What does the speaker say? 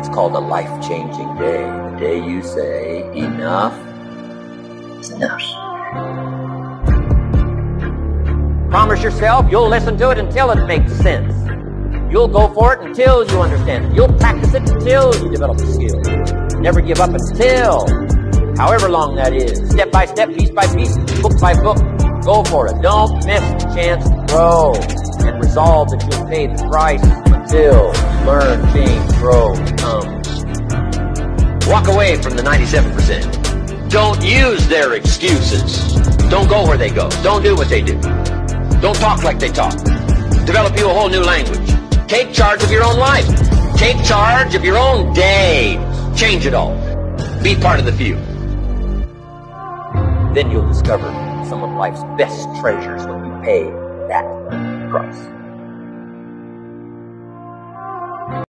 It's called a life changing day. The day you say, enough is enough. Promise yourself you'll listen to it until it makes sense. You'll go for it until you understand it. You'll practice it until you develop the skill. Never give up until, however long that is. Step by step, piece by piece, book by book. Go for it. Don't miss the chance to grow. And resolve that you'll pay the price until you learn, change. Walk away from the 97%. Don't use their excuses. Don't go where they go. Don't do what they do. Don't talk like they talk. Develop you a whole new language. Take charge of your own life. Take charge of your own day. Change it all. Be part of the few. Then you'll discover some of life's best treasures when you pay that price.